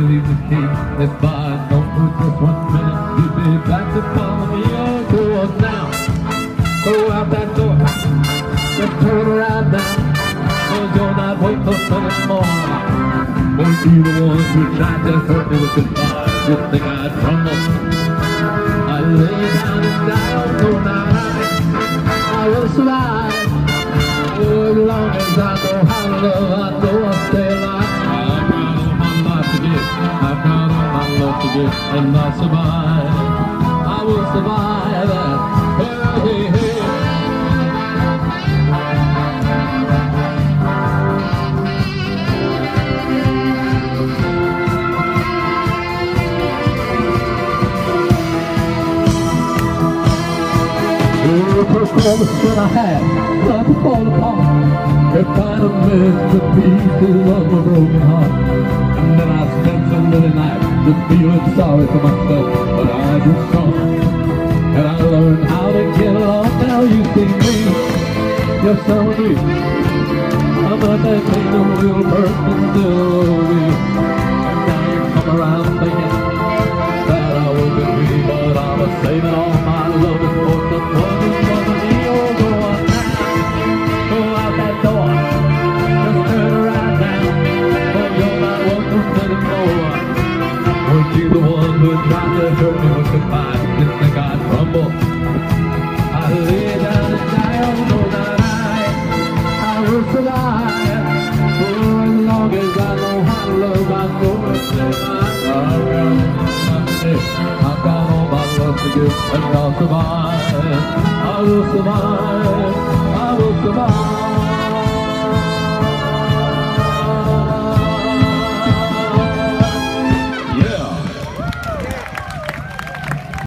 believe the king. If I don't put just one minute, you'd be back to follow me. Oh, go on now. Go out that door. Just turn around now. Cause you're not worth a minute more. Won't be the ones who tried to hurt me with goodbye. You think I'd crumble? I lay down and die. Oh, no, to give, and I'll survive. I will survive. Promise that I had, not to fall apart. If I'd have missed the pieces of my broken heart, just feeling sorry for myself, but I grew strong, and I learned how to get along. Now you see me, You're of you. I'm not that real person still hurt goodbye? I lay down and die, oh no, not I. I will survive. As long as I know how to love, I. I've got all my love to give, and I will survive. I will survive.